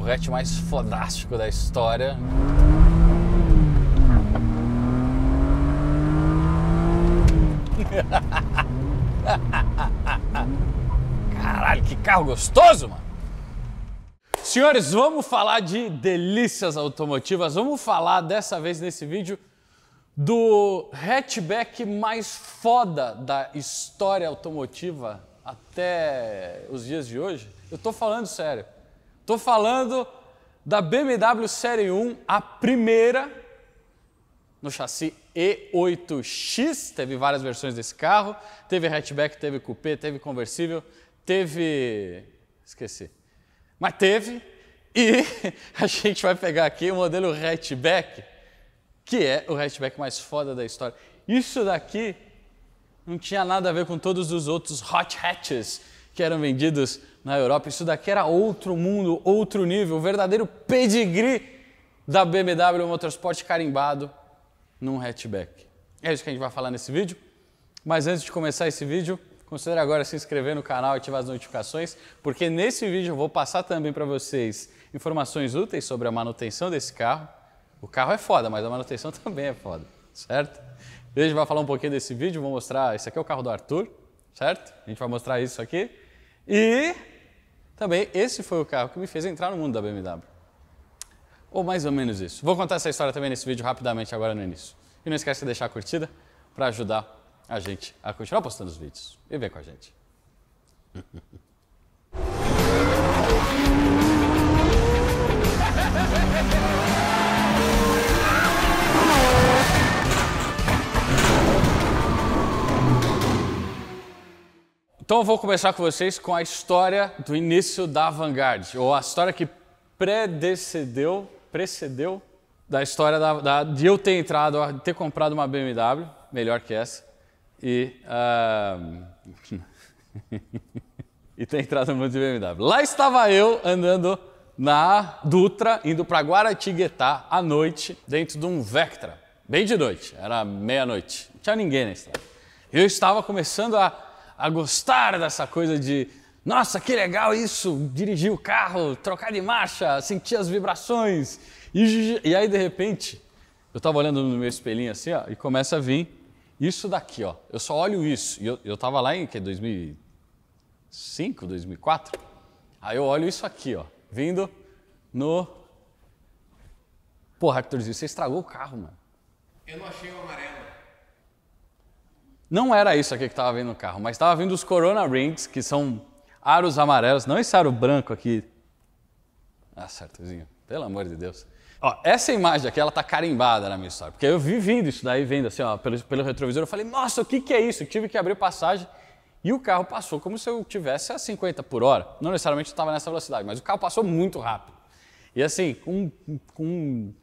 o hatch mais fodástico da história. Caralho, que carro gostoso, mano! Senhores, vamos falar de delícias automotivas. Vamos falar dessa vez nesse vídeo do hatchback mais foda da história automotiva até os dias de hoje. Eu tô falando sério. Tô falando da BMW Série 1, a primeira no chassi E8X, teve várias versões desse carro, teve hatchback, teve coupé, teve conversível, teve... esqueci. Mas teve, e a gente vai pegar aqui o modelo hatchback, que é o hatchback mais foda da história. Isso daqui não tinha nada a ver com todos os outros hot hatches que eram vendidos na Europa. Isso daqui era outro mundo, outro nível, o verdadeiro pedigree da BMW Motorsport carimbado num hatchback. É isso que a gente vai falar nesse vídeo. Mas antes de começar esse vídeo, considere agora se inscrever no canal e ativar as notificações, porque nesse vídeo eu vou passar também para vocês informações úteis sobre a manutenção desse carro. O carro é foda, mas a manutenção também é foda, certo? Hoje a gente vai falar um pouquinho desse vídeo, vou mostrar, esse aqui é o carro do Arthur, certo? A gente vai mostrar isso aqui. E também esse foi o carro que me fez entrar no mundo da BMW. Ou mais ou menos isso. Vou contar essa história também nesse vídeo rapidamente agora no início. E não esquece de deixar a curtida para ajudar a gente a continuar postando os vídeos. E vem com a gente. Então eu vou começar com vocês com a história do início da Vanguard, ou a história que predecedeu, precedeu da história da, da, de eu ter entrado, ter comprado uma BMW, melhor que essa, e, uh, e ter entrado no mundo de BMW. Lá estava eu andando na Dutra, indo para Guaratinguetá à noite, dentro de um Vectra, bem de noite, era meia-noite, não tinha ninguém na estrada. Eu estava começando a, a gostar dessa coisa de nossa, que legal isso, dirigir o carro, trocar de marcha, sentir as vibrações. E, e aí, de repente, eu estava olhando no meu espelhinho assim, ó, e começa a vir isso daqui, ó. Eu só olho isso. E eu, tava lá em que, 2005, 2004. Aí eu olho isso aqui, ó, vindo no... Porra, Hectorzinho, você estragou o carro, mano. Eu não achei o amarelo. Não era isso aqui que estava vindo no carro, mas estava vindo os Corona Rings, que são aros amarelos, não esse aro branco aqui. Ah, certozinho, pelo amor de Deus. Ó, essa imagem aqui, ela tá carimbada na minha história, porque eu vi vindo isso daí, vendo assim, ó, pelo, pelo retrovisor, eu falei, nossa, o que que é isso? Eu tive que abrir passagem e o carro passou como se eu tivesse a 50 por hora. Não necessariamente estava nessa velocidade, mas o carro passou muito rápido. E assim, com, com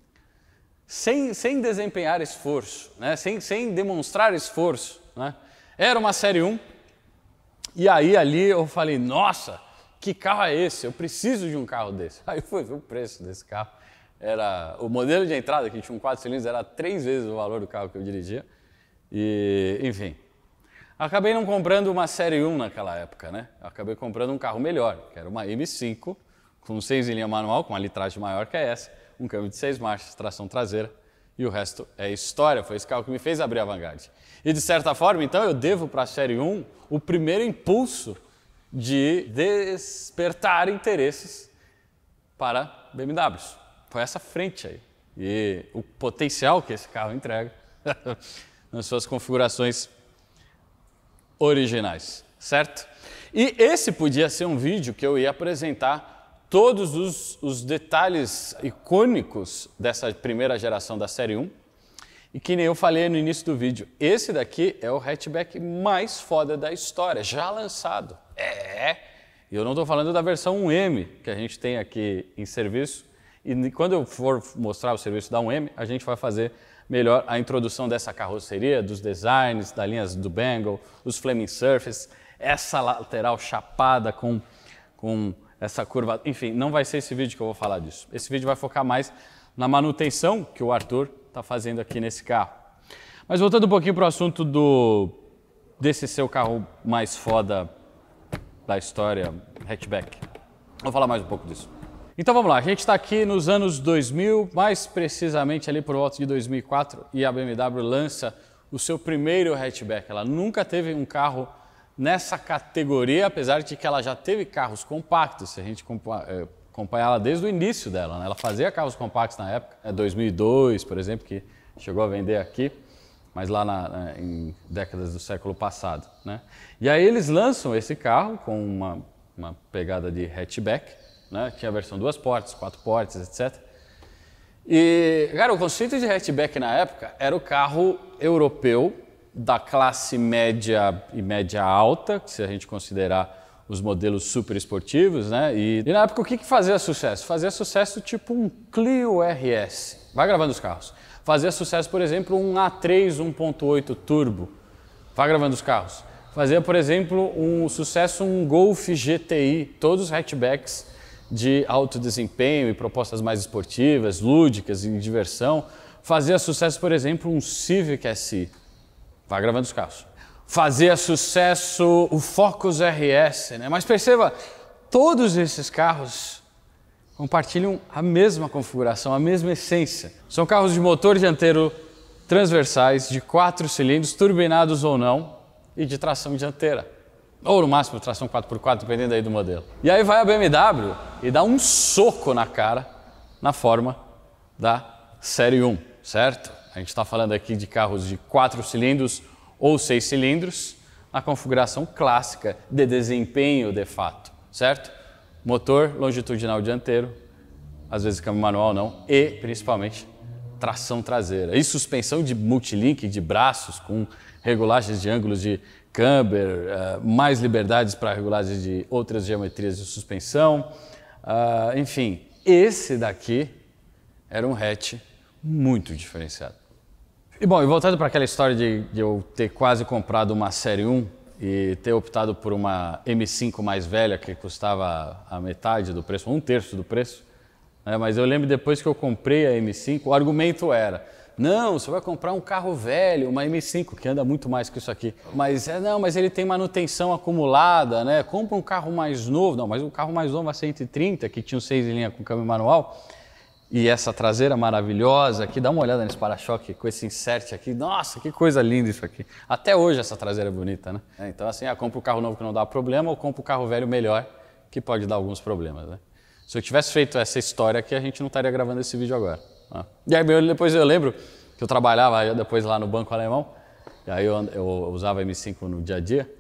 sem, sem desempenhar esforço, né? sem, sem demonstrar esforço. Né? Era uma Série 1, e aí ali eu falei, nossa, que carro é esse? Eu preciso de um carro desse. Aí foi ver o preço desse carro. Era o modelo de entrada que tinha um 4 cilindros era três vezes o valor do carro que eu dirigia. E, enfim, acabei não comprando uma série 1 naquela época, né? Acabei comprando um carro melhor, que era uma M5 com 6 em linha manual, com uma litragem maior que essa, um câmbio de 6 marchas, tração traseira, e o resto é história. Foi esse carro que me fez abrir a Vanguard. E de certa forma, então, eu devo para a série 1 o primeiro impulso de despertar interesses para BMWs. Foi essa frente aí. E o potencial que esse carro entrega nas suas configurações originais, certo? E esse podia ser um vídeo que eu ia apresentar todos os, os detalhes icônicos dessa primeira geração da série 1. E que nem eu falei no início do vídeo, esse daqui é o hatchback mais foda da história, já lançado. É, e eu não estou falando da versão 1M que a gente tem aqui em serviço. E quando eu for mostrar o serviço da 1M, a gente vai fazer melhor a introdução dessa carroceria, dos designs, das linhas do Bengal, os Flaming Surface, essa lateral chapada com, com essa curva. Enfim, não vai ser esse vídeo que eu vou falar disso. Esse vídeo vai focar mais na manutenção que o Arthur está fazendo aqui nesse carro. Mas voltando um pouquinho para o assunto do, desse seu carro mais foda da história, hatchback. Vou falar mais um pouco disso. Então vamos lá, a gente está aqui nos anos 2000, mais precisamente ali por volta de 2004, e a BMW lança o seu primeiro hatchback. Ela nunca teve um carro nessa categoria, apesar de que ela já teve carros compactos, se a gente eh, acompanhar ela desde o início dela. Né? Ela fazia carros compactos na época, é 2002, por exemplo, que chegou a vender aqui, mas lá na, na, em décadas do século passado. Né? E aí eles lançam esse carro com uma, uma pegada de hatchback, né? tinha a versão duas portas, quatro portas, etc. E, cara, o conceito de hatchback na época era o carro europeu da classe média e média alta, se a gente considerar os modelos super esportivos, né? E, e na época o que, que fazia sucesso? Fazia sucesso tipo um Clio RS. Vai gravando os carros. Fazia sucesso, por exemplo, um A3 1.8 turbo. Vai gravando os carros. Fazia, por exemplo, um sucesso um Golf GTI, todos os hatchbacks de alto desempenho e propostas mais esportivas, lúdicas e diversão. Fazia sucesso, por exemplo, um Civic SI. Vai gravando os carros fazia sucesso o Focus RS, né? Mas perceba, todos esses carros compartilham a mesma configuração, a mesma essência. São carros de motor dianteiro transversais, de quatro cilindros, turbinados ou não, e de tração dianteira. Ou no máximo tração 4x4, dependendo aí do modelo. E aí vai a BMW e dá um soco na cara na forma da Série 1, certo? A gente está falando aqui de carros de quatro cilindros ou seis cilindros, a configuração clássica de desempenho de fato, certo? Motor longitudinal dianteiro, às vezes câmbio manual não, e principalmente tração traseira. E suspensão de multilink de braços com regulagens de ângulos de camber, uh, mais liberdades para regulagens de outras geometrias de suspensão. Uh, enfim, esse daqui era um hatch muito diferenciado. E bom, e voltando para aquela história de, de, eu ter quase comprado uma Série 1 e ter optado por uma M5 mais velha que custava a metade do preço, um terço do preço, né? mas eu lembro depois que eu comprei a M5, o argumento era não, você vai comprar um carro velho, uma M5, que anda muito mais que isso aqui. Mas é, não, mas ele tem manutenção acumulada, né? Compra um carro mais novo. Não, mas o carro mais novo a 130, que tinha um 6 em linha com câmbio manual, e essa traseira maravilhosa aqui, dá uma olhada nesse para-choque com esse insert aqui. Nossa, que coisa linda isso aqui. Até hoje essa traseira é bonita, né? É, então assim, ah, compra o carro novo que não dá problema ou compra o carro velho melhor que pode dar alguns problemas, né? Se eu tivesse feito essa história aqui, a gente não estaria gravando esse vídeo agora. Né? E aí depois eu lembro que eu trabalhava depois lá no banco alemão, e aí eu, eu usava M5 no dia a dia,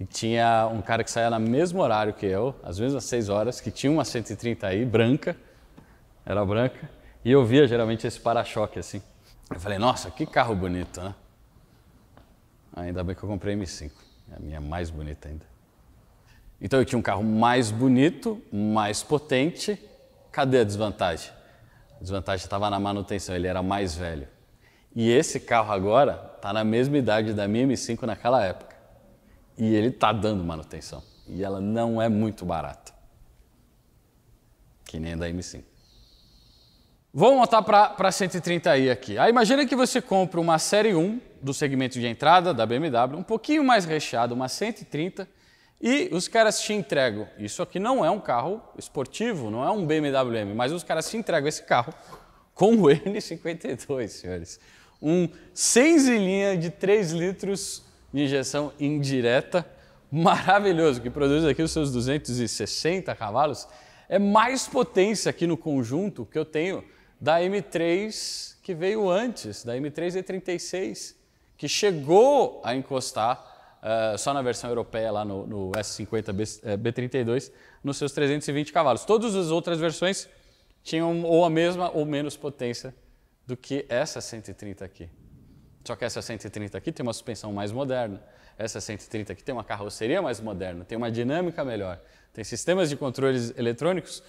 e tinha um cara que saía no mesmo horário que eu, às mesmas 6 horas, que tinha uma 130 aí, branca, era branca, e eu via geralmente esse para-choque assim. Eu falei, nossa, que carro bonito, né? Ainda bem que eu comprei M5, é a minha mais bonita ainda. Então eu tinha um carro mais bonito, mais potente, cadê a desvantagem? A desvantagem estava na manutenção, ele era mais velho. E esse carro agora está na mesma idade da minha M5 naquela época. E ele está dando manutenção. E ela não é muito barata. Que nem a da M5. Vamos montar para 130i aqui. Aí imagina que você compra uma série 1 do segmento de entrada da BMW, um pouquinho mais recheado, uma 130, e os caras te entregam. Isso aqui não é um carro esportivo, não é um BMW M, mas os caras te entregam esse carro com o N52, senhores. Um 6 em linha de 3 litros de injeção indireta, maravilhoso, que produz aqui os seus 260 cavalos. É mais potência aqui no conjunto que eu tenho da M3 que veio antes, da M3 E36, que chegou a encostar uh, só na versão europeia, lá no, no S50 B, uh, B32, nos seus 320 cavalos. Todas as outras versões tinham ou a mesma ou menos potência do que essa 130 aqui. Só que essa 130 aqui tem uma suspensão mais moderna, essa 130 aqui tem uma carroceria mais moderna, tem uma dinâmica melhor, tem sistemas de controles eletrônicos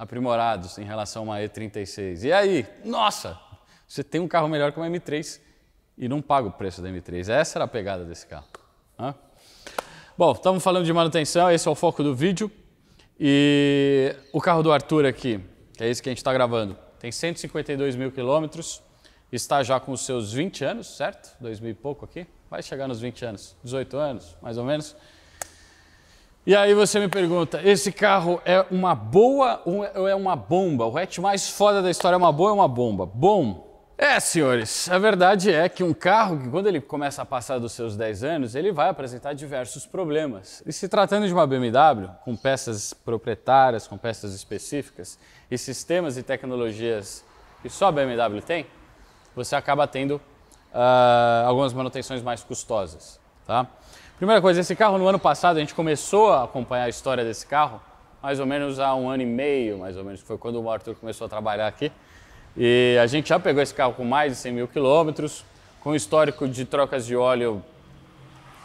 aprimorados em relação a uma E36. E aí, nossa, você tem um carro melhor que uma M3 e não paga o preço da M3. Essa era a pegada desse carro. Hã? Bom, estamos falando de manutenção, esse é o foco do vídeo. E o carro do Arthur aqui, que é esse que a gente está gravando, tem 152 mil quilômetros, está já com os seus 20 anos, certo? 2 mil e pouco aqui, vai chegar nos 20 anos, 18 anos, mais ou menos. E aí você me pergunta, esse carro é uma boa ou é uma bomba? O hatch mais foda da história é uma boa ou é uma bomba? Bom, é, senhores, a verdade é que um carro que quando ele começa a passar dos seus 10 anos, ele vai apresentar diversos problemas. E se tratando de uma BMW, com peças proprietárias, com peças específicas e sistemas e tecnologias que só a BMW tem, você acaba tendo uh, algumas manutenções mais custosas, tá? Primeira coisa, esse carro no ano passado a gente começou a acompanhar a história desse carro, mais ou menos há um ano e meio, mais ou menos, foi quando o Arthur começou a trabalhar aqui. E a gente já pegou esse carro com mais de 100 mil quilômetros, com histórico de trocas de óleo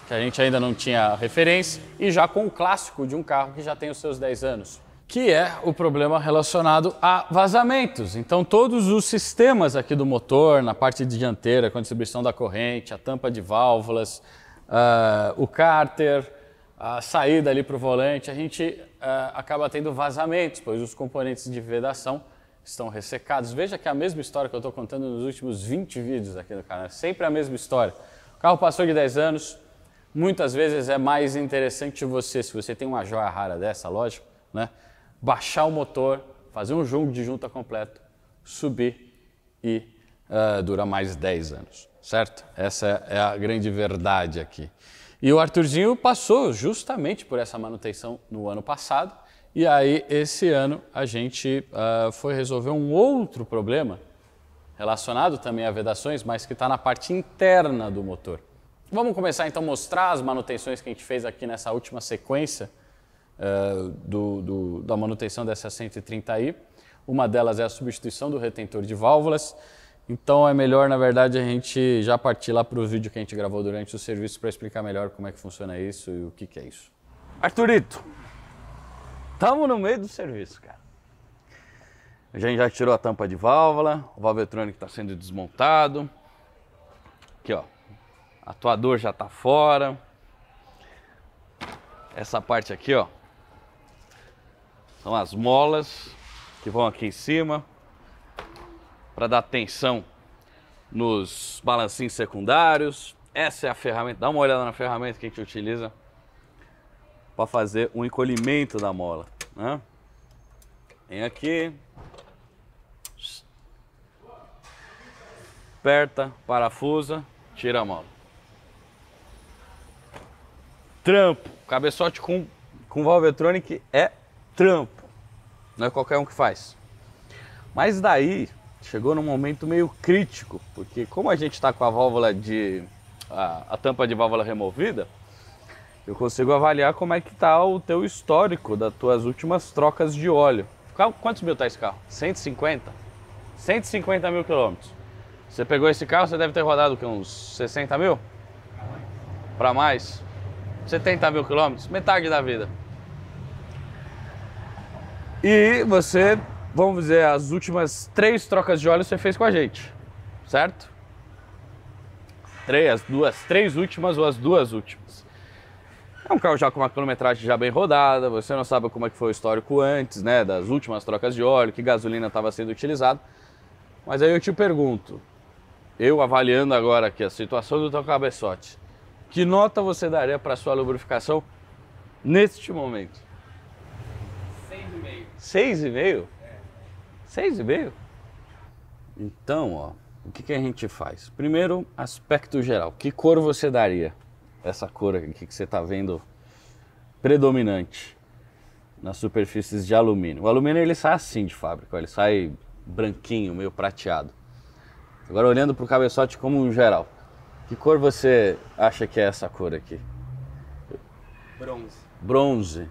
que a gente ainda não tinha referência, e já com o clássico de um carro que já tem os seus 10 anos, que é o problema relacionado a vazamentos. Então, todos os sistemas aqui do motor, na parte dianteira, com a distribuição da corrente, a tampa de válvulas, uh, o cárter, a saída ali para o volante, a gente uh, acaba tendo vazamentos, pois os componentes de vedação estão ressecados. Veja que é a mesma história que eu estou contando nos últimos 20 vídeos aqui no canal, é sempre a mesma história. O carro passou de 10 anos, muitas vezes é mais interessante você, se você tem uma joia rara dessa, lógico, né? baixar o motor, fazer um jogo de junta completo, subir e uh, dura mais 10 anos, certo? Essa é a grande verdade aqui. E o Arthurzinho passou justamente por essa manutenção no ano passado e aí, esse ano, a gente uh, foi resolver um outro problema relacionado também a vedações, mas que está na parte interna do motor. Vamos começar então a mostrar as manutenções que a gente fez aqui nessa última sequência uh, do, do, da manutenção dessa 130i. Uma delas é a substituição do retentor de válvulas. Então é melhor, na verdade, a gente já partir lá para o vídeo que a gente gravou durante o serviço para explicar melhor como é que funciona isso e o que, que é isso. Arthurito, Estamos no meio do serviço, cara. A gente já tirou a tampa de válvula, o valvetrônico está sendo desmontado. Aqui, ó. Atuador já está fora. Essa parte aqui, ó. São as molas que vão aqui em cima para dar tensão nos balancinhos secundários. Essa é a ferramenta. Dá uma olhada na ferramenta que a gente utiliza para fazer o encolhimento da mola. Né? Vem aqui, aperta, parafusa, tira a mola. Trampo, cabeçote com, com Valvetronic é trampo, não é qualquer um que faz. Mas daí chegou num momento meio crítico, porque como a gente está com a válvula de a, a tampa de válvula removida, eu consigo avaliar como é que está o teu histórico das tuas últimas trocas de óleo. Quantos mil está esse carro? 150? 150 mil quilômetros. Você pegou esse carro, você deve ter rodado que, uns 60 mil? Para mais? 70 mil quilômetros? Metade da vida. E você, vamos dizer, as últimas três trocas de óleo você fez com a gente, certo? Três, as duas, três últimas ou as duas últimas. É um carro já com uma quilometragem já bem rodada, você não sabe como é que foi o histórico antes, né, das últimas trocas de óleo, que gasolina estava sendo utilizado. Mas aí eu te pergunto, eu avaliando agora aqui a situação do teu cabeçote, que nota você daria para sua lubrificação neste momento? 6,5. 6,5? É. 6,5? Então, ó, o que, que a gente faz? Primeiro, aspecto geral. Que cor você daria? essa cor aqui que você está vendo predominante nas superfícies de alumínio. O alumínio ele sai assim de fábrica, ele sai branquinho, meio prateado. Agora olhando para o cabeçote como um geral, que cor você acha que é essa cor aqui? Bronze. Bronze.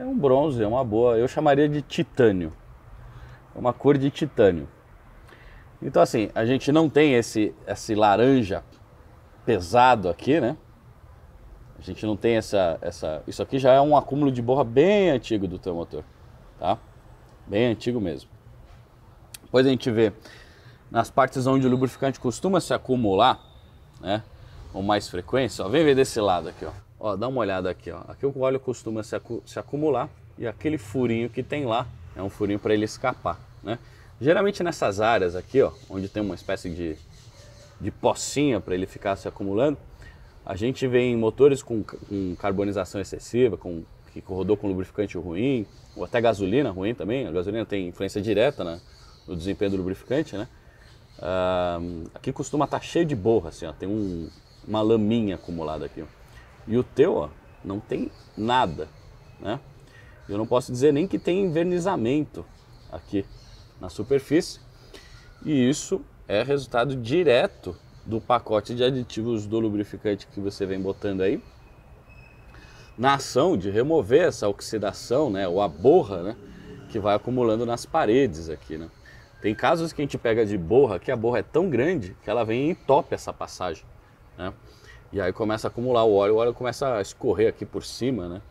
É um bronze, é uma boa. Eu chamaria de titânio. É uma cor de titânio. Então assim, a gente não tem esse, esse laranja pesado aqui, né? A gente não tem essa, essa... Isso aqui já é um acúmulo de borra bem antigo do teu motor, tá? Bem antigo mesmo. Depois a gente vê nas partes onde o lubrificante costuma se acumular, né? Com mais frequência, ó. Vem ver desse lado aqui, ó. Ó, dá uma olhada aqui, ó. Aqui o óleo costuma se, acu se acumular e aquele furinho que tem lá é um furinho para ele escapar, né? Geralmente nessas áreas aqui, ó, onde tem uma espécie de de pocinha para ele ficar se acumulando, A gente vê em motores com, com carbonização excessiva, com, que rodou com lubrificante ruim, ou até gasolina ruim também. A gasolina tem influência direta né, no desempenho do lubrificante, né? Uh, aqui costuma estar tá cheio de borra, assim, ó, tem um, uma laminha acumulada aqui. Ó. E o teu, ó, não tem nada, né? Eu não posso dizer nem que tem envernizamento aqui na superfície. E isso é resultado direto do pacote de aditivos do lubrificante que você vem botando aí, na ação de remover essa oxidação, né, ou a borra, né, que vai acumulando nas paredes aqui, né. Tem casos que a gente pega de borra que a borra é tão grande que ela vem e entope essa passagem, né. E aí começa a acumular o óleo, o óleo começa a escorrer aqui por cima, né.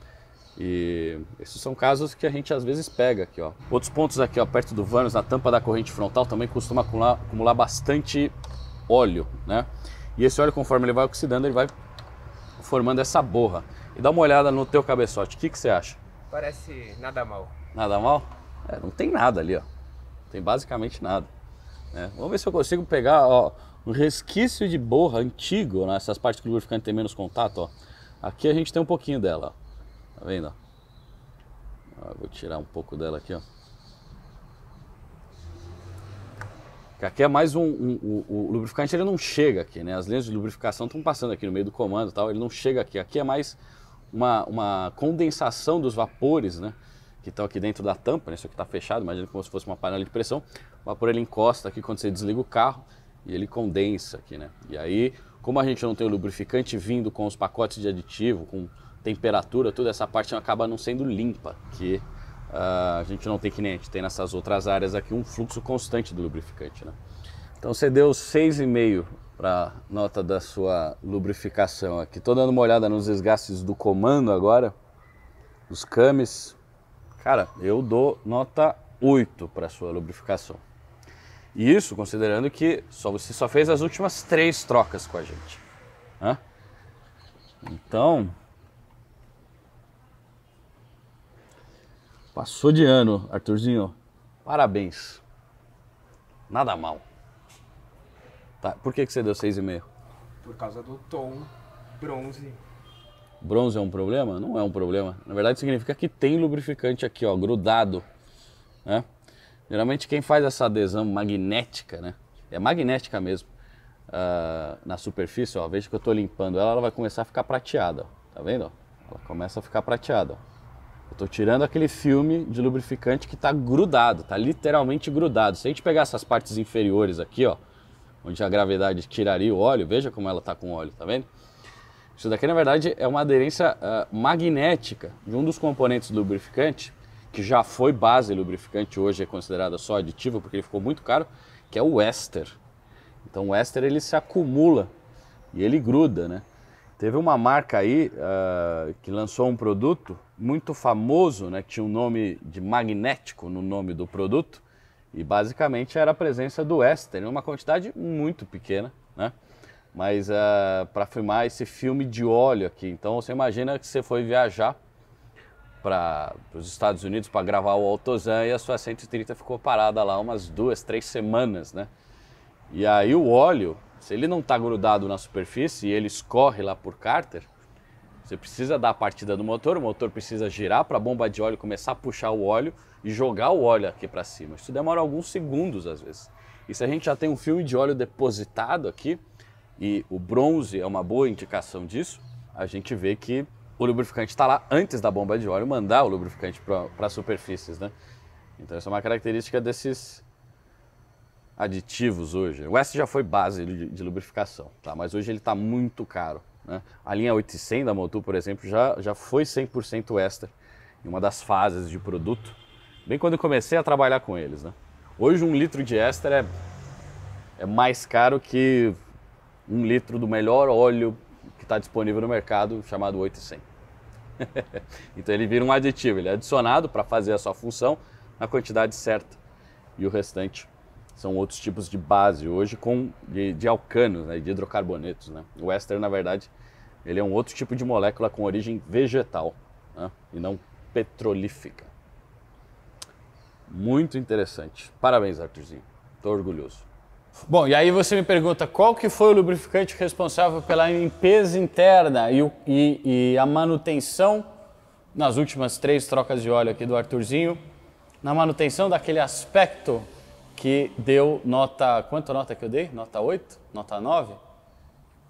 E esses são casos que a gente às vezes pega aqui, ó. Outros pontos aqui, ó, perto do vânios, na tampa da corrente frontal, também costuma acumular, acumular bastante óleo, né? E esse óleo, conforme ele vai oxidando, ele vai formando essa borra. E dá uma olhada no teu cabeçote, o que, que você acha? Parece nada mal. Nada mal? É, não tem nada ali, ó. Não tem basicamente nada. Né? Vamos ver se eu consigo pegar ó, um resquício de borra antigo, né? partes que o lubrificante tem menos contato. Ó. Aqui a gente tem um pouquinho dela, ó. tá vendo? Ó, vou tirar um pouco dela aqui, ó. Aqui é mais um, um, um, o lubrificante ele não chega aqui, né? As linhas de lubrificação estão passando aqui no meio do comando, tal. Ele não chega aqui. Aqui é mais uma, uma condensação dos vapores, né? Que estão aqui dentro da tampa. Né? Isso aqui está fechado. Imagina como se fosse uma panela de pressão. O vapor ele encosta aqui quando você desliga o carro e ele condensa aqui, né? E aí, como a gente não tem o lubrificante vindo com os pacotes de aditivo, com temperatura, toda essa parte acaba não sendo limpa, que Uh, a gente não tem que nem a gente tem nessas outras áreas aqui um fluxo constante do lubrificante. Né? Então você deu 6,5 para nota da sua lubrificação aqui. Estou dando uma olhada nos desgastes do comando agora, os cames. Cara, eu dou nota 8 para sua lubrificação. E isso considerando que só, você só fez as últimas três trocas com a gente. Né? Então, Passou de ano, Arthurzinho. Parabéns. Nada mal. Tá. Por que, que você deu 6,5? Por causa do tom bronze. Bronze é um problema? Não é um problema. Na verdade significa que tem lubrificante aqui, ó, grudado. Né? Geralmente quem faz essa adesão magnética, né? É magnética mesmo. Uh, na superfície, ó, veja que eu estou limpando ela, ela vai começar a ficar prateada. Ó. Tá vendo? Ela começa a ficar prateada. Ó. Eu estou tirando aquele filme de lubrificante que está grudado, está literalmente grudado. Se a gente pegar essas partes inferiores aqui, ó, onde a gravidade tiraria o óleo, veja como ela está com óleo, tá vendo? Isso daqui, na verdade, é uma aderência uh, magnética de um dos componentes do lubrificante, que já foi base lubrificante, hoje é considerado só aditivo, porque ele ficou muito caro, que é o éster. Então o éster ele se acumula e ele gruda, né? Teve uma marca aí uh, que lançou um produto muito famoso, né, que tinha um nome de magnético no nome do produto, e basicamente era a presença do éster, uma quantidade muito pequena, né? mas uh, ah, para filmar esse filme de óleo aqui. Então você imagina que você foi viajar para os Estados Unidos para gravar o Altozan e a sua 130 ficou parada lá umas duas, três semanas, né? E aí o óleo se ele não está grudado na superfície e ele escorre lá por cárter, você precisa dar a partida do motor, o motor precisa girar para a bomba de óleo começar a puxar o óleo e jogar o óleo aqui para cima. Isso demora alguns segundos às vezes. E se a gente já tem um filme de óleo depositado aqui, e o bronze é uma boa indicação disso, a gente vê que o lubrificante está lá antes da bomba de óleo mandar o lubrificante para as superfícies, né? Então essa é uma característica desses, aditivos hoje. O S já foi base de, de lubrificação, tá? mas hoje ele está muito caro. Né? A linha 800 da Motul, por exemplo, já, já foi 100% éster em uma das fases de produto, bem quando eu comecei a trabalhar com eles. Né? Hoje um litro de éster é, é mais caro que um litro do melhor óleo que está disponível no mercado, chamado 800. então ele vira um aditivo, ele é adicionado para fazer a sua função na quantidade certa e o restante são outros tipos de base hoje com de, de alcanos, né, de hidrocarbonetos. Né? O éster, na verdade, ele é um outro tipo de molécula com origem vegetal né, e não petrolífica. Muito interessante. Parabéns, Arthurzinho. Estou orgulhoso. Bom, e aí você me pergunta qual que foi o lubrificante responsável pela limpeza interna e, e, e a manutenção nas últimas três trocas de óleo aqui do Arthurzinho, na manutenção daquele aspecto que deu nota. Quanto nota que eu dei? Nota 8? Nota 9?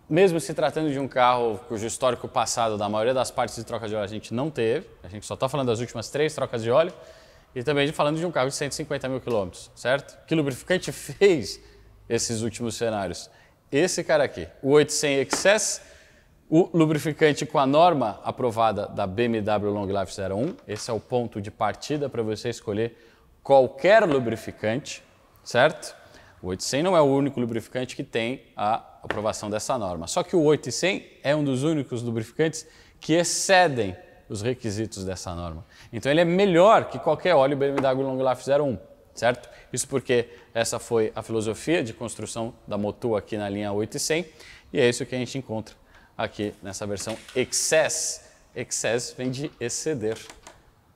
Mesmo se tratando de um carro cujo histórico passado da maioria das partes de troca de óleo a gente não teve, a gente só está falando das últimas três trocas de óleo, e também falando de um carro de 150 mil quilômetros, certo? Que lubrificante fez esses últimos cenários? Esse cara aqui, o 800 XS, o lubrificante com a norma aprovada da BMW Long Life 01. Esse é o ponto de partida para você escolher qualquer lubrificante, certo? O 800 não é o único lubrificante que tem a aprovação dessa norma. Só que o 800 é um dos únicos lubrificantes que excedem os requisitos dessa norma. Então ele é melhor que qualquer óleo BMW Long Life 01, certo? Isso porque essa foi a filosofia de construção da Motul aqui na linha 800 e é isso que a gente encontra aqui nessa versão Excess. Excess vem de exceder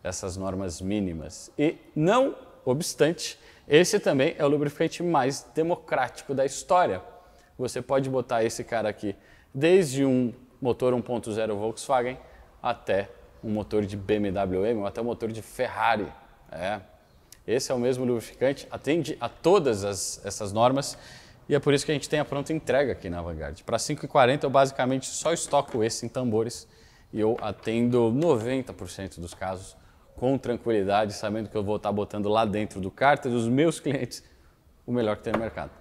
essas normas mínimas. E não obstante, esse também é o lubrificante mais democrático da história. Você pode botar esse cara aqui desde um motor 1.0 Volkswagen até um motor de BMW M ou até um motor de Ferrari. É. Esse é o mesmo lubrificante, atende a todas as, essas normas e é por isso que a gente tem a pronta entrega aqui na Vanguard. Para 5,40 eu basicamente só estoco esse em tambores e eu atendo 90% dos casos com tranquilidade, sabendo que eu vou estar botando lá dentro do cárter dos meus clientes o melhor que tem no mercado,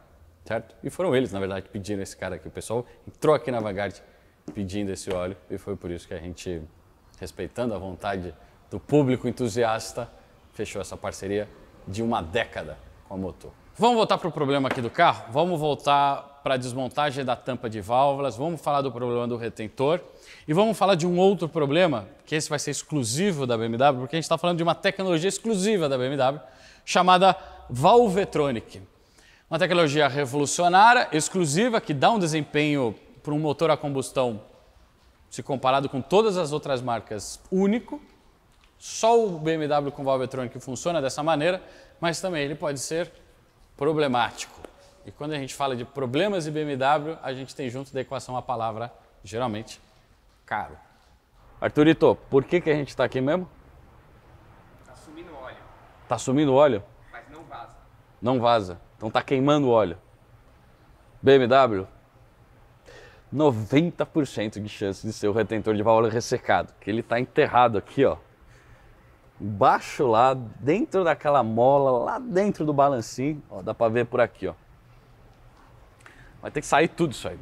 certo? E foram eles, na verdade, pediram esse cara aqui. O pessoal entrou aqui na Vanguard pedindo esse óleo e foi por isso que a gente, respeitando a vontade do público entusiasta, fechou essa parceria de uma década com a Motor. Vamos voltar para o problema aqui do carro? Vamos voltar para a desmontagem da tampa de válvulas, vamos falar do problema do retentor e vamos falar de um outro problema, que esse vai ser exclusivo da BMW, porque a gente está falando de uma tecnologia exclusiva da BMW, chamada Valvetronic. Uma tecnologia revolucionária, exclusiva, que dá um desempenho para um motor a combustão, se comparado com todas as outras marcas, único. Só o BMW com Valvetronic funciona dessa maneira, mas também ele pode ser problemático. E quando a gente fala de problemas de BMW, a gente tem junto da equação a palavra, geralmente, caro. Arthurito, por que, que a gente está aqui mesmo? Tá sumindo óleo, Tá sumindo óleo? mas não vaza. Não vaza. Então tá queimando óleo. BMW, 90% de chance de ser o retentor de válvula ressecado, que ele está enterrado aqui, ó. Embaixo lá, dentro daquela mola, lá dentro do balancinho, ó, dá para ver por aqui, ó. Vai ter que sair tudo isso aí.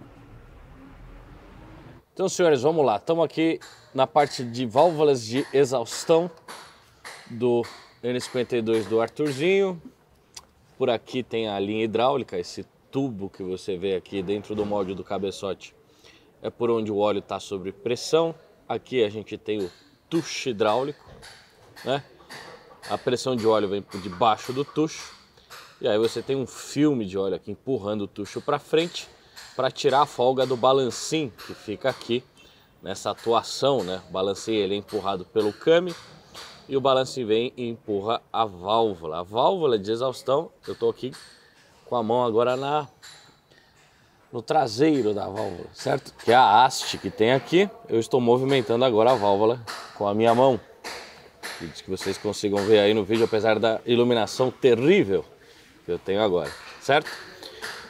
Então, senhores, vamos lá. Estamos aqui na parte de válvulas de exaustão do N52 do Arthurzinho. Por aqui tem a linha hidráulica, esse tubo que você vê aqui dentro do molde do cabeçote. É por onde o óleo está sob pressão. Aqui a gente tem o tucho hidráulico, né? A pressão de óleo vem por debaixo do tucho. E aí você tem um filme de óleo aqui empurrando o tucho para frente para tirar a folga do balancim que fica aqui nessa atuação, né? O balancim ele é empurrado pelo came e o balancim vem e empurra a válvula. A válvula de exaustão, eu estou aqui com a mão agora na no traseiro da válvula, certo? Que é a haste que tem aqui. Eu estou movimentando agora a válvula com a minha mão. Que vocês consigam ver aí no vídeo, apesar da iluminação terrível que eu tenho agora, certo?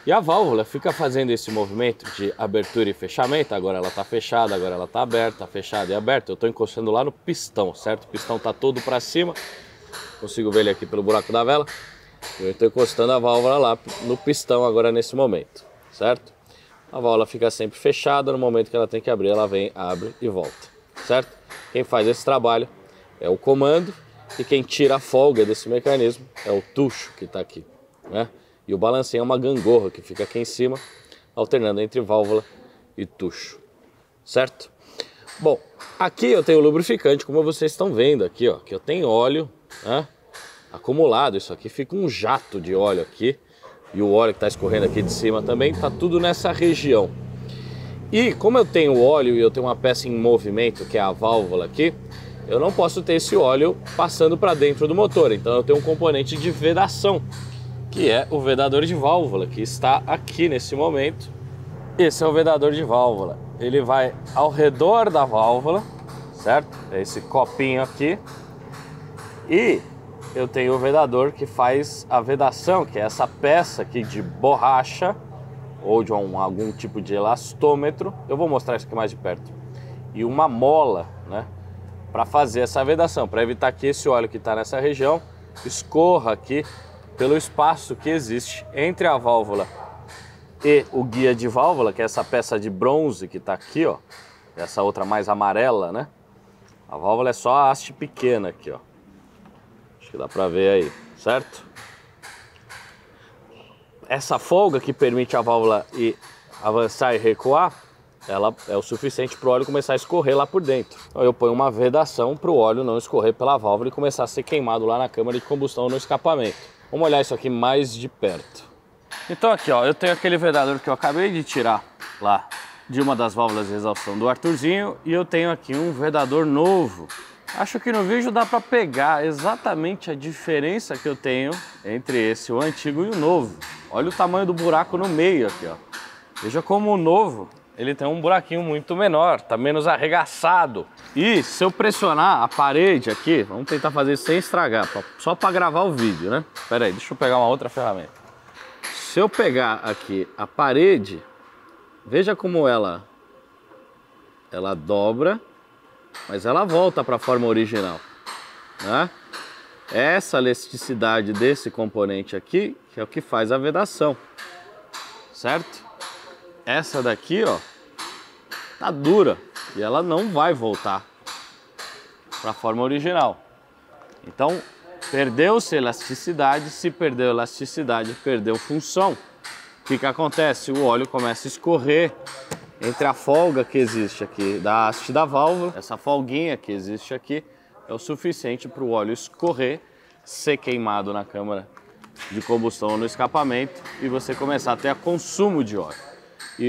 E a válvula fica fazendo esse movimento de abertura e fechamento. Agora ela está fechada, agora ela está aberta, fechada e aberta. Eu estou encostando lá no pistão, certo? O pistão está todo para cima. Consigo ver ele aqui pelo buraco da vela. Eu estou encostando a válvula lá no pistão agora nesse momento, certo? A válvula fica sempre fechada. No momento que ela tem que abrir, ela vem, abre e volta, certo? Quem faz esse trabalho é o comando e quem tira a folga desse mecanismo é o tucho que está aqui, né? E o balancinho é uma gangorra que fica aqui em cima, alternando entre válvula e tucho, certo? Bom, aqui eu tenho o lubrificante, como vocês estão vendo aqui, ó, que eu tenho óleo, né, acumulado. Isso aqui fica um jato de óleo aqui e o óleo que está escorrendo aqui de cima também, tá tudo nessa região. E como eu tenho óleo e eu tenho uma peça em movimento, que é a válvula aqui, eu não posso ter esse óleo passando para dentro do motor. Então eu tenho um componente de vedação que é o vedador de válvula, que está aqui nesse momento. Esse é o vedador de válvula. Ele vai ao redor da válvula, certo? É esse copinho aqui. E eu tenho o vedador que faz a vedação, que é essa peça aqui de borracha ou de um, algum tipo de elastômetro. Eu vou mostrar isso aqui mais de perto. E uma mola, né? Para fazer essa vedação, para evitar que esse óleo que está nessa região escorra aqui pelo espaço que existe entre a válvula e o guia de válvula, que é essa peça de bronze que está aqui, ó. Essa outra mais amarela, né? A válvula é só a haste pequena aqui, ó. Acho que dá para ver aí, certo? Essa folga que permite a válvula ir avançar e recuar, ela é o suficiente para o óleo começar a escorrer lá por dentro. Então eu ponho uma vedação para o óleo não escorrer pela válvula e começar a ser queimado lá na câmara de combustão no escapamento. Vamos olhar isso aqui mais de perto. Então aqui ó, eu tenho aquele vedador que eu acabei de tirar lá de uma das válvulas de exaustão do Arthurzinho e eu tenho aqui um vedador novo Acho que no vídeo dá para pegar exatamente a diferença que eu tenho entre esse, o antigo e o novo. Olha o tamanho do buraco no meio aqui, ó. Veja como o novo, ele tem um buraquinho muito menor, tá menos arregaçado. E se eu pressionar a parede aqui, vamos tentar fazer sem estragar, só para gravar o vídeo, né? Pera aí, deixa eu pegar uma outra ferramenta. Se eu pegar aqui a parede, veja como ela ela dobra mas ela volta para a forma original. Né? Essa elasticidade desse componente aqui que é o que faz a vedação, certo? Essa daqui, ó, tá dura e ela não vai voltar para a forma original. Então, perdeu-se elasticidade, se perdeu elasticidade, perdeu função. O que, que acontece? O óleo começa a escorrer entre a folga que existe aqui da haste da válvula, essa folguinha que existe aqui, é o suficiente para o óleo escorrer, ser queimado na câmara de combustão no escapamento e você começar a ter a consumo de óleo.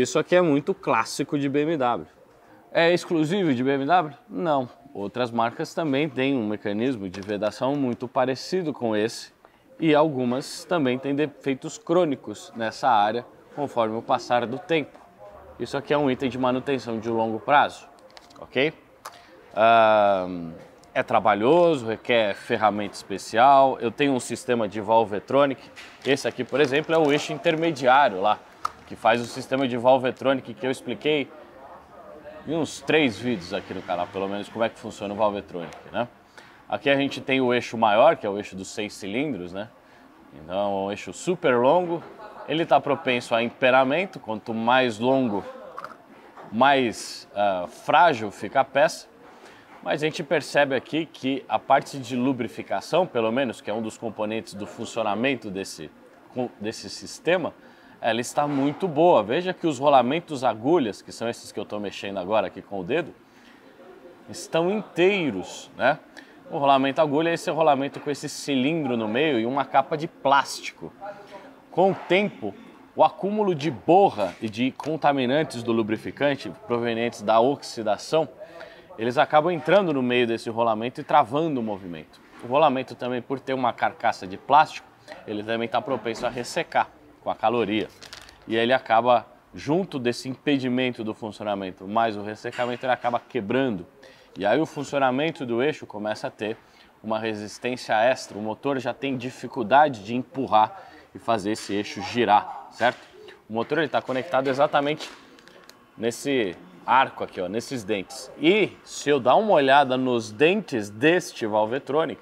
Isso aqui é muito clássico de BMW. É exclusivo de BMW? Não. Outras marcas também têm um mecanismo de vedação muito parecido com esse e algumas também têm defeitos crônicos nessa área conforme o passar do tempo. Isso aqui é um item de manutenção de longo prazo, ok? Uh, é trabalhoso, requer ferramenta especial. Eu tenho um sistema de Valvetronic. Esse aqui, por exemplo, é o eixo intermediário lá, que faz o sistema de Valvetronic que eu expliquei em uns três vídeos aqui no canal, pelo menos, como é que funciona o Valvetronic, né? Aqui a gente tem o eixo maior, que é o eixo dos seis cilindros, né? Então, é um eixo super longo, ele está propenso a emperamento, quanto mais longo, mais uh, frágil fica a peça. Mas a gente percebe aqui que a parte de lubrificação, pelo menos, que é um dos componentes do funcionamento desse, desse sistema, ela está muito boa. Veja que os rolamentos agulhas, que são esses que eu estou mexendo agora aqui com o dedo, estão inteiros, né? O rolamento agulha é esse rolamento com esse cilindro no meio e uma capa de plástico. Com o tempo, o acúmulo de borra e de contaminantes do lubrificante provenientes da oxidação, eles acabam entrando no meio desse rolamento e travando o movimento. O rolamento também, por ter uma carcaça de plástico, ele também está propenso a ressecar com a caloria. E ele acaba, junto desse impedimento do funcionamento, mais o ressecamento, ele acaba quebrando. E aí o funcionamento do eixo começa a ter uma resistência extra, o motor já tem dificuldade de empurrar e fazer esse eixo girar, certo? O motor está conectado exatamente nesse arco aqui, ó, nesses dentes. E se eu dar uma olhada nos dentes deste Valvetronic,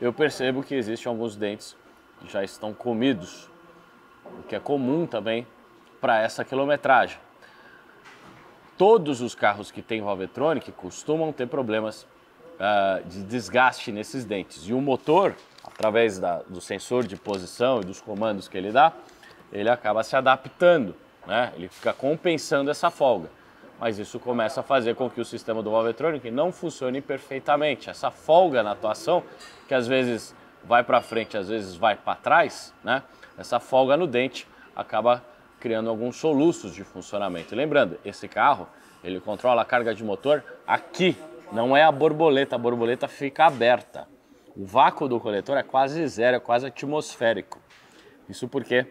eu percebo que existem alguns dentes que já estão comidos, o que é comum também para essa quilometragem. Todos os carros que têm Valvetronic costumam ter problemas uh, de desgaste nesses dentes. E o motor através da, do sensor de posição e dos comandos que ele dá, ele acaba se adaptando, né? ele fica compensando essa folga. Mas isso começa a fazer com que o sistema do Valvetronic não funcione perfeitamente. Essa folga na atuação, que às vezes vai para frente, às vezes vai para trás, né? Essa folga no dente acaba criando alguns soluços de funcionamento. lembrando, esse carro ele controla a carga de motor aqui, não é a borboleta, a borboleta fica aberta. O vácuo do coletor é quase zero, é quase atmosférico. Isso porque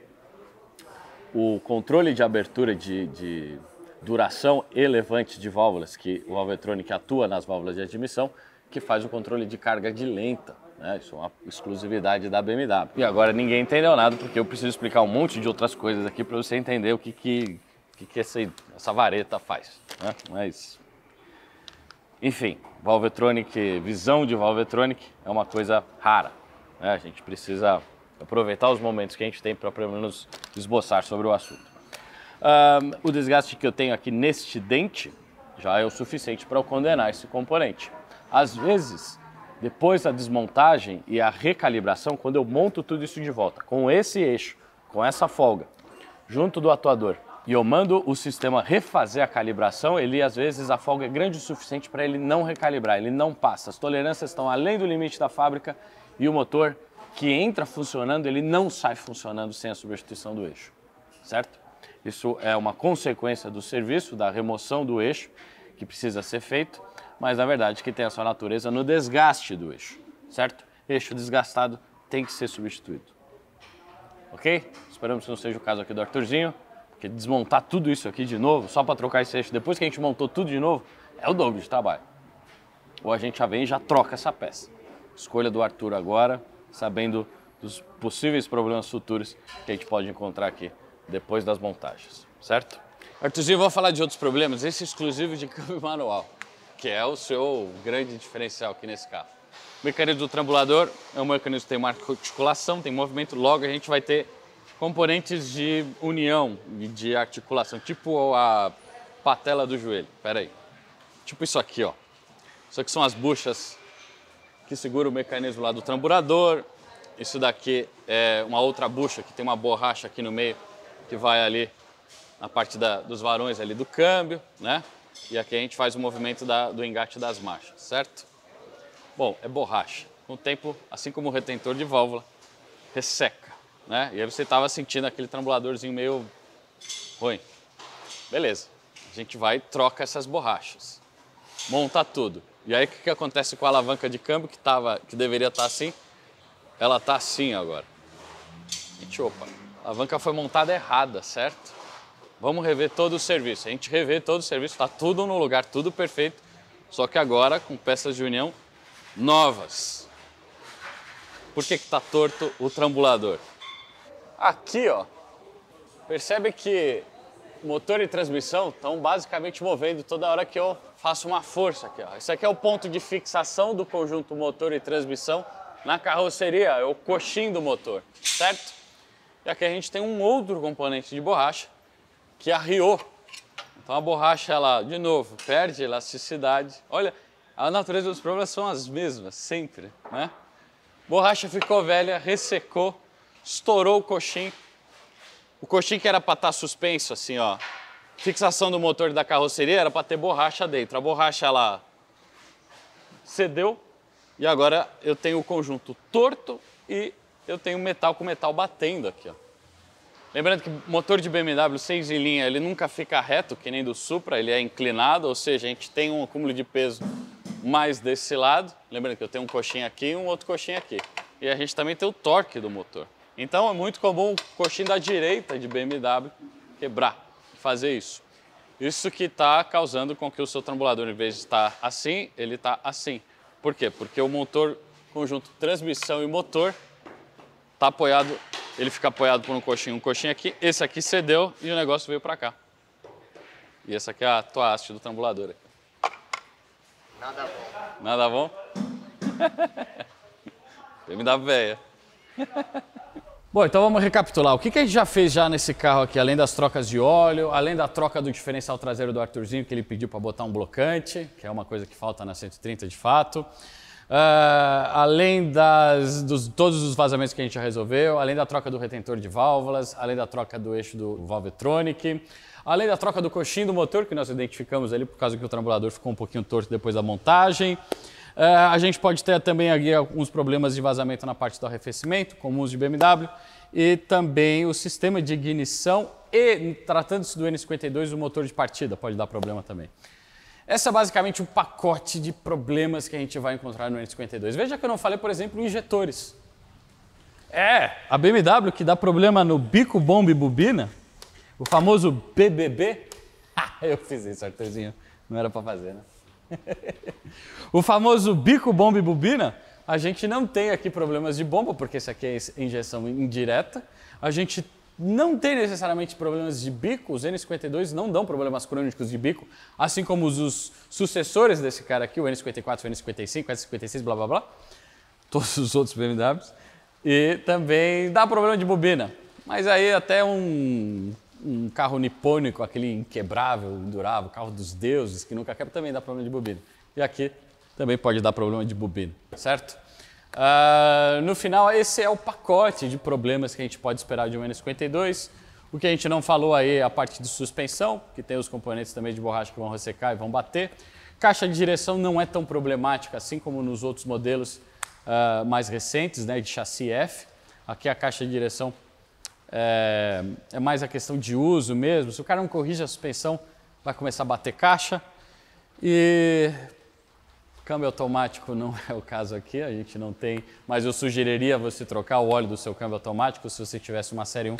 o controle de abertura de, de duração e levante de válvulas, que o Valvetronic atua nas válvulas de admissão, que faz o controle de carga de lenta. Né? Isso é uma exclusividade da BMW. E agora ninguém entendeu nada, porque eu preciso explicar um monte de outras coisas aqui para você entender o que, que, que, que essa, essa vareta faz. Né? Mas, enfim, Valvetronic, visão de Valvetronic é uma coisa rara. Né? A gente precisa aproveitar os momentos que a gente tem para pelo menos esboçar sobre o assunto. Um, o desgaste que eu tenho aqui neste dente já é o suficiente para eu condenar esse componente. Às vezes, depois da desmontagem e a recalibração, quando eu monto tudo isso de volta, com esse eixo, com essa folga, junto do atuador, e eu mando o sistema refazer a calibração, ele às vezes a folga é grande o suficiente para ele não recalibrar, ele não passa. As tolerâncias estão além do limite da fábrica e o motor que entra funcionando, ele não sai funcionando sem a substituição do eixo, certo? Isso é uma consequência do serviço, da remoção do eixo, que precisa ser feito, mas na verdade que tem a sua natureza no desgaste do eixo, certo? Eixo desgastado tem que ser substituído. Ok? Esperamos que não seja o caso aqui do Arthurzinho, porque desmontar tudo isso aqui de novo, só para trocar esse eixo, depois que a gente montou tudo de novo, é o dobro de trabalho. Ou a gente já vem e já troca essa peça. Escolha do Arthur agora, sabendo dos possíveis problemas futuros que a gente pode encontrar aqui depois das montagens, certo? Arthurzinho, vou falar de outros problemas, esse exclusivo de câmbio manual, que é o seu grande diferencial aqui nesse carro. O mecanismo do trambulador é um mecanismo que tem uma articulação, tem movimento, logo a gente vai ter componentes de união e de articulação, tipo a patela do joelho. Pera aí. Tipo isso aqui, ó. Isso aqui são as buchas que segura o mecanismo lá do tramburador. Isso daqui é uma outra bucha que tem uma borracha aqui no meio que vai ali na parte da, dos varões ali do câmbio, né? E aqui a gente faz o movimento da, do engate das marchas, certo? Bom, é borracha. Com o tempo, assim como o retentor de válvula, resseca, né? E aí você estava sentindo aquele trambuladorzinho meio ruim. Beleza. A gente vai e troca essas borrachas. Monta tudo. E aí o que, que acontece com a alavanca de câmbio que, tava, que deveria estar tá assim? Ela está assim agora. Gente, opa, a alavanca foi montada errada, certo? Vamos rever todo o serviço. A gente revê todo o serviço, está tudo no lugar, tudo perfeito, só que agora com peças de união novas. Por que está torto o trambulador? Aqui, ó, percebe que motor e transmissão estão basicamente movendo toda hora que eu faço uma força aqui. Ó. Isso aqui é o ponto de fixação do conjunto motor e transmissão na carroceria, é o coxim do motor, certo? E aqui a gente tem um outro componente de borracha, que arriou. Então a borracha, ela, de novo, perde elasticidade. Olha, a natureza dos problemas são as mesmas, sempre, né? Borracha ficou velha, ressecou, estourou o coxim, o coxim que era para estar tá suspenso, assim, ó, fixação do motor da carroceria era para ter borracha dentro. A borracha, ela cedeu e agora eu tenho o conjunto torto e eu tenho metal com metal batendo aqui, ó. Lembrando que motor de BMW 6 em linha, ele nunca fica reto, que nem do Supra, ele é inclinado, ou seja, a gente tem um acúmulo de peso mais desse lado. Lembrando que eu tenho um coxinho aqui e um outro coxinho aqui. E a gente também tem o torque do motor. Então é muito comum o coxinho da direita de BMW quebrar, fazer isso. Isso que está causando com que o seu trambulador, em vez de estar assim, ele está assim. Por quê? Porque o motor, conjunto transmissão e motor, está apoiado, ele fica apoiado por um coxinho, um coxinho aqui, esse aqui cedeu e o negócio veio para cá. E essa aqui é a tua haste do trambulador. Nada bom. Nada bom? BMW velha. Bom, então vamos recapitular. O que, que a gente já fez já nesse carro aqui, além das trocas de óleo, além da troca do diferencial traseiro do Arthurzinho, que ele pediu para botar um blocante, que é uma coisa que falta na 130 de fato. Uh, além das, dos todos os vazamentos que a gente já resolveu, além da troca do retentor de válvulas, além da troca do eixo do Valvetronic, além da troca do coxinho do motor, que nós identificamos ali por causa que o trambulador ficou um pouquinho torto depois da montagem. Uh, a gente pode ter também aqui alguns problemas de vazamento na parte do arrefecimento, comuns de BMW, e também o sistema de ignição e, tratando-se do N52, o motor de partida pode dar problema também. Essa é basicamente o um pacote de problemas que a gente vai encontrar no N52. Veja que eu não falei, por exemplo, injetores. É, a BMW que dá problema no bico, bomba e bobina, o famoso BBB. Ah, eu fiz isso, Arthurzinho. Não era para fazer, né? o famoso bico, bomba e bobina, a gente não tem aqui problemas de bomba, porque isso aqui é injeção indireta. A gente não tem necessariamente problemas de bico, os N52 não dão problemas crônicos de bico, assim como os, os sucessores desse cara aqui, o N54, o N55, o N56, blá blá blá, todos os outros BMWs. E também dá problema de bobina. Mas aí até um, um carro nipônico, aquele inquebrável, durável, carro dos deuses, que nunca quebra, também dá problema de bobina. E aqui também pode dar problema de bobina, certo? Uh, no final, esse é o pacote de problemas que a gente pode esperar de um N52. O que a gente não falou aí é a parte de suspensão, que tem os componentes também de borracha que vão ressecar e vão bater. Caixa de direção não é tão problemática assim como nos outros modelos uh, mais recentes, né, de chassi F. Aqui a caixa de direção é, é, mais a questão de uso mesmo. Se o cara não corrige a suspensão, vai começar a bater caixa. E câmbio automático não é o caso aqui, a gente não tem, mas eu sugeriria você trocar o óleo do seu câmbio automático se você tivesse uma série 1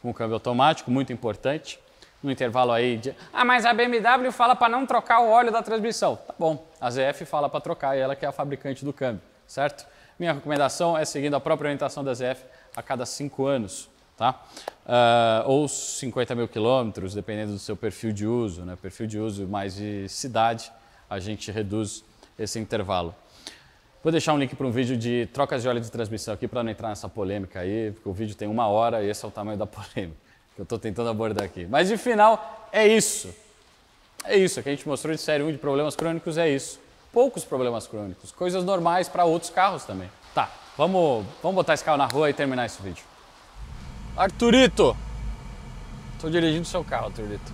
com câmbio automático, muito importante. No intervalo aí de, ah, mas a BMW fala para não trocar o óleo da transmissão. Tá bom, a ZF fala para trocar e ela que é a fabricante do câmbio certo? Minha recomendação é seguindo a própria orientação da ZF a cada 5 anos, tá? Uh, ou 50 mil quilômetros, dependendo do seu perfil de uso, né? Perfil de uso mais de cidade, a gente reduz esse intervalo. Vou deixar um link para um vídeo de trocas de óleo de transmissão aqui para não entrar nessa polêmica aí, porque o vídeo tem uma hora e esse é o tamanho da polêmica que eu estou tentando abordar aqui. Mas de final, é isso. É isso é que a gente mostrou de série 1 de problemas crônicos, é isso poucos problemas crônicos, coisas normais para outros carros também. Tá, vamos, vamos botar esse carro na rua e terminar esse vídeo. Arturito! Estou dirigindo seu carro, Arturito.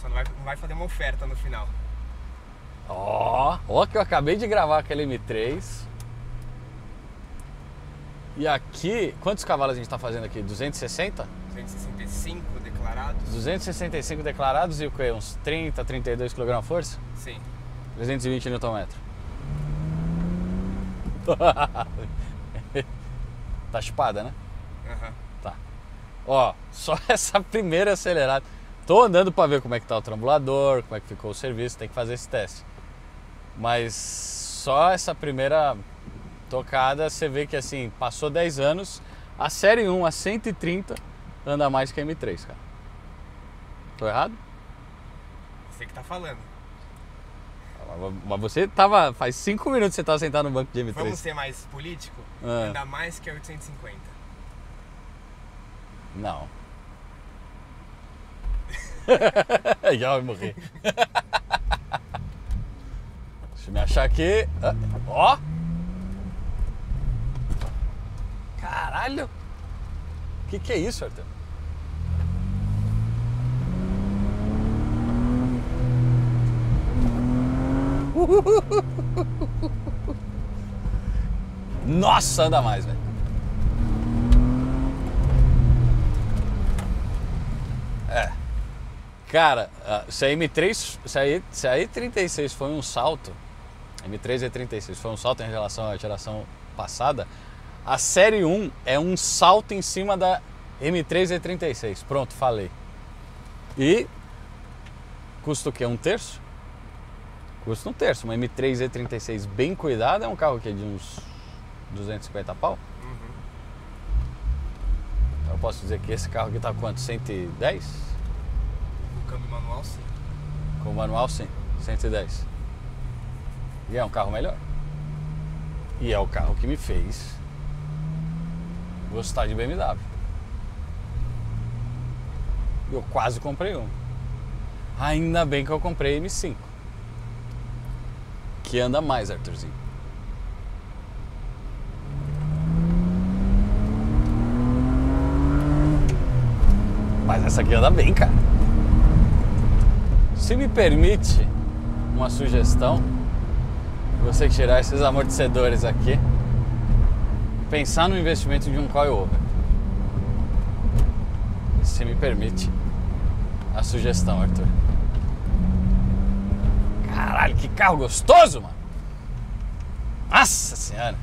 Só não vai, não vai fazer uma oferta no final. Ó, oh, ó que eu acabei de gravar aquele M3. E aqui, quantos cavalos a gente está fazendo aqui? 260? 265 declarados. 265 declarados e o que? Uns 30, 32 kg força? Sim. 320 Nm. tá chupada, né? Aham. Uhum. Tá. Ó, só essa primeira acelerada. Tô andando para ver como é que tá o trambulador, como é que ficou o serviço, tem que fazer esse teste. Mas só essa primeira tocada, você vê que assim, passou 10 anos, a série 1 a 130 anda mais que a M3, cara. Tô errado? Você que tá falando. Mas você tava. Faz 5 minutos que você tava sentado no banco de M3. Vamos ser mais político? Ah. Anda mais que a 850. Não. Já vai morrer. Deixa eu me achar aqui. Ah, ó! Caralho! O que, que é isso, Arthur? Nossa, anda mais, velho. É. Cara, se a M3, se a, se a E36 foi um salto, M3 E36 foi um salto em relação à geração passada, a série 1 é um salto em cima da M3 E36. Pronto, falei. E custa o quê? Um terço? Custa um terço. Uma M3 E36 bem cuidada é um carro que é de uns 250 pau. Uhum. Eu posso dizer que esse carro aqui tá quanto? 110? Com câmbio manual sim. Com manual sim, 110. E é um carro melhor. E é o carro que me fez gostar de BMW. Eu quase comprei um. Ainda bem que eu comprei M5 que anda mais, Arthurzinho. Mas essa aqui anda bem, cara. Se me permite uma sugestão, você tirar esses amortecedores aqui, pensar no investimento de um coilover. Se me permite a sugestão, Arthur. Caralho, que carro gostoso, mano! Nossa senhora!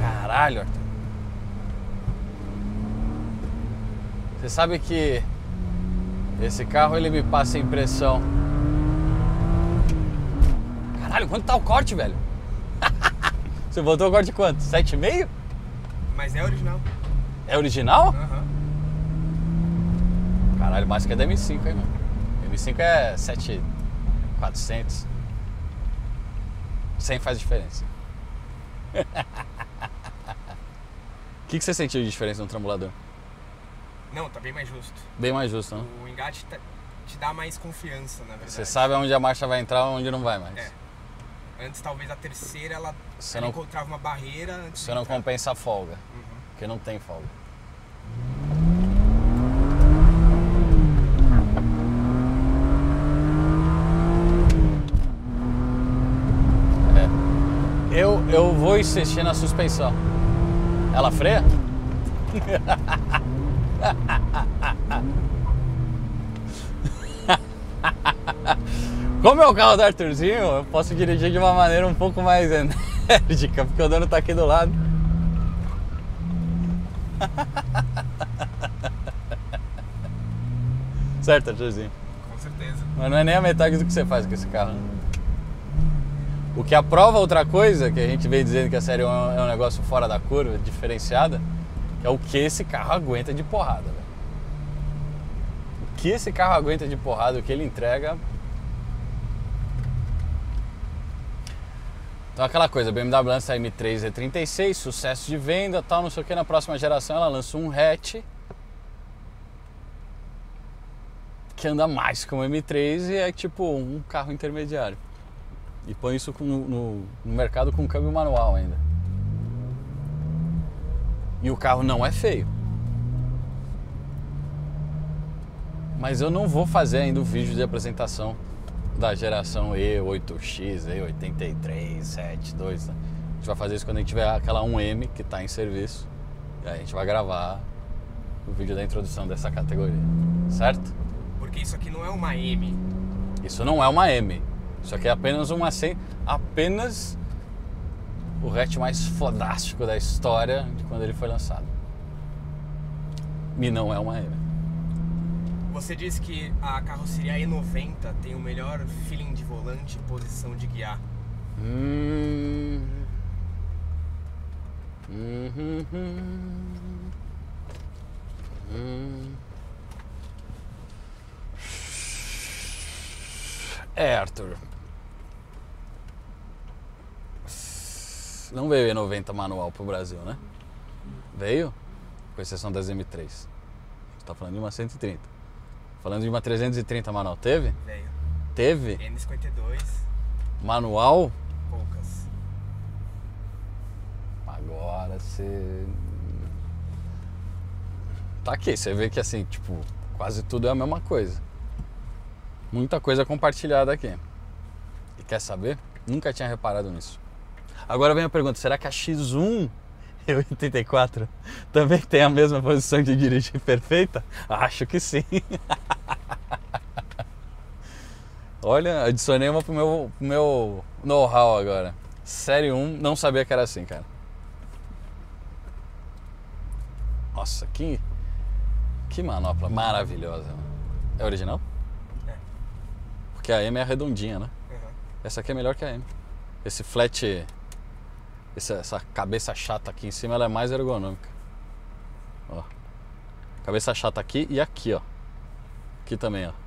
Caralho, Arthur. Você sabe que esse carro ele me passa a impressão Caralho, quanto tá o corte, velho? Você botou o corte quanto? 7,5? Mas é original. É original? Aham. Caralho, mais que é da M5, hein, mano? M5 é 7,400. 100 faz diferença. O que, que você sentiu de diferença no trambulador? Não, tá bem mais justo. Bem mais justo, não? O engate tá- te dá mais confiança, na verdade. Você sabe onde a marcha vai entrar e onde não vai mais. É. Antes, talvez a terceira, ela, Você ela não- encontrava uma barreira antes Você não entrar. compensa a folga, Uhum. porque não tem folga. É. Eu, eu vou insistir na suspensão. Ela freia? Como é o carro do Arthurzinho, eu posso dirigir de uma maneira um pouco mais enérgica, porque o dono tá aqui do lado. certo, Arthurzinho? Com certeza. Mas não é nem a metade do que você faz com esse carro. né? O que aprova outra coisa, que a gente veio dizendo que a série é um, é um negócio fora da curva, diferenciada, é o que esse carro aguenta de porrada, velho. O que esse carro aguenta de porrada, o que ele entrega. Então aquela coisa, a BMW lança a M3 E36, sucesso de venda, tal, não sei o que, na próxima geração ela lança um hatch que anda mais que um M3 e é tipo um carro intermediário. E põe isso com- no, no mercado com câmbio manual ainda. E o carro não é feio. Mas eu não vou fazer ainda o vídeo de apresentação da geração E8X, E83, 72. né? A gente vai fazer isso quando a gente tiver aquela 1M que está em serviço. E aí a gente vai gravar o vídeo da introdução dessa categoria. Certo? Porque isso aqui não é uma M. Isso não é uma M. Isso aqui é apenas uma C, apenas o hatch mais fodástico da história de quando ele foi lançado. E não é uma M. Você disse que a carroceria E90 tem o melhor feeling de volante e posição de guiar. É, Arthur. Não veio E90 manual pro Brasil, né? Veio? Com exceção das M3. Você tá falando de uma 130. Falando de uma 330 manual. Teve? Velho. Teve? N52, Manual? poucas. Agora você. Tá aqui, você vê que assim, tipo, quase tudo é a mesma coisa. Muita coisa compartilhada aqui. E quer saber? Nunca tinha reparado nisso. Agora vem a pergunta: será que a X1 E84 também tem a mesma posição de dirigir perfeita? Acho que sim. Olha, adicionei uma pro meu, pro meu know-how agora. Série 1, não sabia que era assim, cara. Nossa, que, que manopla maravilhosa. É original? É. Porque a M é redondinha, né? Uhum. Essa aqui é melhor que a M. Esse flat, essa, essa cabeça chata aqui em cima, ela é mais ergonômica. Ó. Cabeça chata aqui e aqui, ó. Aqui também, ó.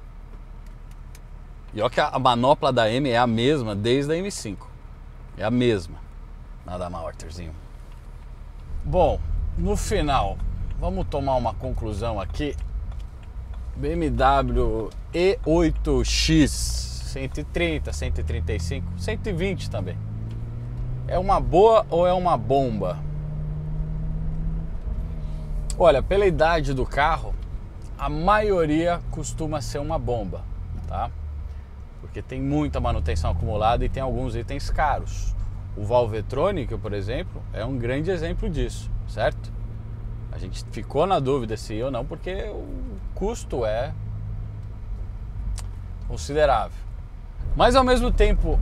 E ó que a manopla da M é a mesma desde a M5. É a mesma. Nada mal, Arthurzinho. Bom, no final, vamos tomar uma conclusão aqui. BMW E8X 130, 135, 120 também. É uma boa ou é uma bomba? Olha, pela idade do carro, a maioria costuma ser uma bomba, tá? Porque tem muita manutenção acumulada e tem alguns itens caros. O Valvetronic, por exemplo, é um grande exemplo disso, certo? A gente ficou na dúvida se ia ou não, porque o custo é considerável. Mas ao mesmo tempo,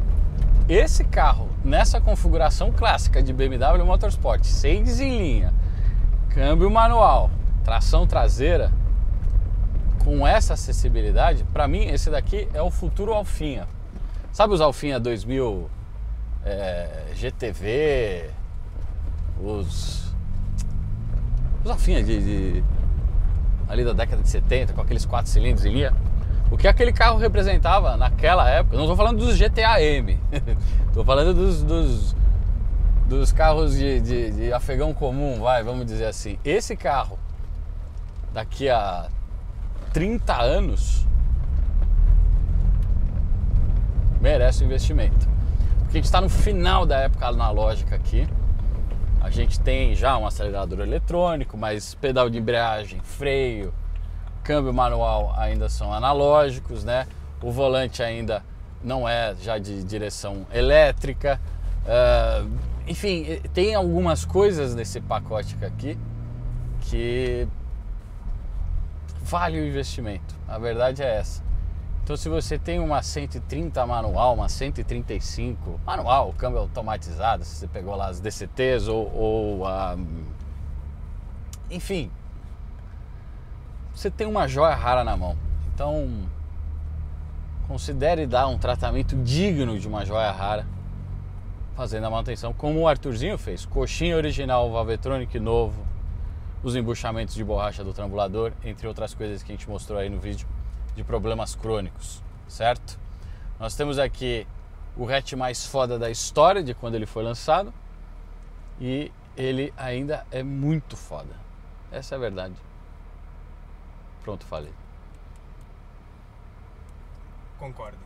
esse carro nessa configuração clássica de BMW Motorsport, 6 em linha, câmbio manual, tração traseira, com essa acessibilidade, para mim esse daqui é o futuro Alfinha. Sabe os Alfinha 2000 é, GTV, os os Alfinha de, de, ali da década de 70 com aqueles quatro cilindros em linha? O que aquele carro representava naquela época, não estou falando dos GTA M, estou falando dos, dos, dos carros de, de, de, afegão comum, vai, vamos dizer assim. Esse carro, daqui a 30 anos, merece o investimento. Porque a gente está no final da época analógica aqui. A gente tem já um acelerador eletrônico, mas pedal de embreagem, freio, câmbio manual ainda são analógicos, né? O volante ainda não é já de direção elétrica. Uh, enfim, tem algumas coisas nesse pacote aqui que vale o investimento. A verdade é essa. Então, se você tem uma 130 manual, uma 135 manual, câmbio automatizado, se você pegou lá as DCTs ou, ou. Enfim, você tem uma joia rara na mão. Então, considere dar um tratamento digno de uma joia rara, fazendo a manutenção, como o Arthurzinho fez. Coxinha original, Valvetronic novo, os embuchamentos de borracha do trambulador, entre outras coisas que a gente mostrou aí no vídeo de problemas crônicos, certo? Nós temos aqui o hatch mais foda da história de quando ele foi lançado e ele ainda é muito foda. Essa é a verdade. Pronto, falei. Concordo.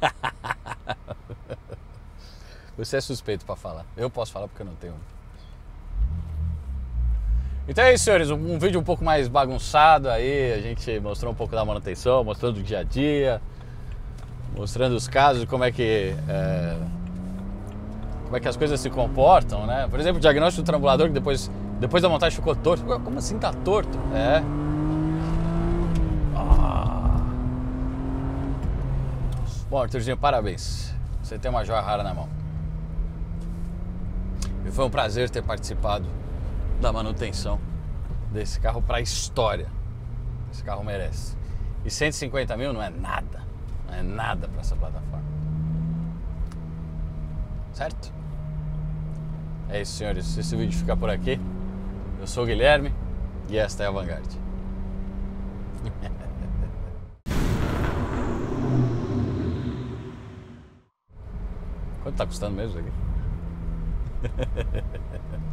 Você é suspeito para falar. Eu posso falar porque eu não tenho. Então é isso, senhores. Um vídeo um pouco mais bagunçado aí. A gente mostrou um pouco da manutenção, mostrando o dia a dia, mostrando os casos, como é que. É, como é que as coisas se comportam, né? Por exemplo, o diagnóstico do trambulador que depois, depois da montagem ficou torto. Como assim tá torto? É. Bom, Arthurzinho, parabéns. Você tem uma joia rara na mão. E foi um prazer ter participado da manutenção desse carro para a história. Esse carro merece. E 150 mil não é nada. Não é nada para essa plataforma. Certo? É isso, senhores. Esse vídeo fica por aqui. Eu sou o Guilherme e esta é a Vanguard. Quanto tá custando mesmo isso aqui?